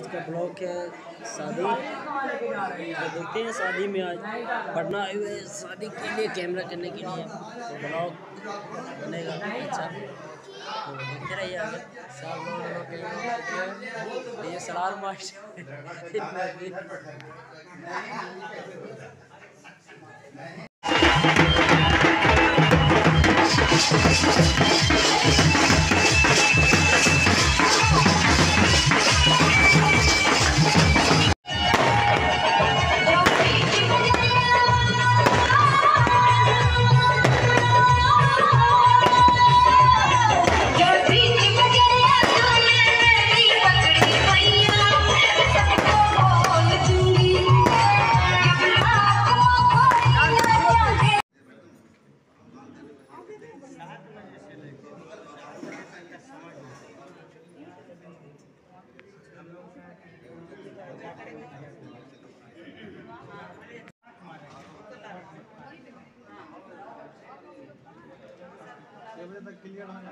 आज का ब्लॉग है? शादी। तो देखते हैं शादी में आज पढ़ना आए हुए शादी के लिए कैमरा करने के लिए। तो ब्लॉग बनेगा। अच्छा। तो देखते रहिए आगे। साल ये सलार मास्टर तक क्लियर होना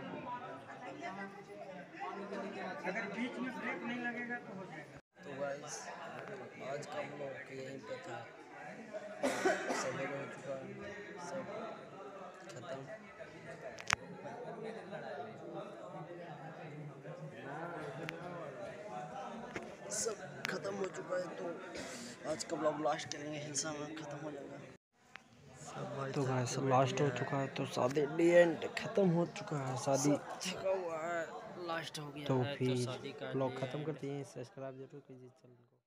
अगर बीच में ब्रेक नहीं लगेगा तो हो जाएगा। तो आज का यहीं पे था। सवेरे हो चुका सब खत्म। सब खत्म हो चुका है तो आज का ब्लॉग लास्ट करेंगे। हिंसा में खत्म हो जाएगा। तो गैस लास्ट हो चुका है तो शादी डी एंड खत्म हो चुका है शादी। लास्ट हो गया तो फिर ब्लॉग खत्म करते हैं सब्सक्राइब ज़रूर कीजिए चैनल को।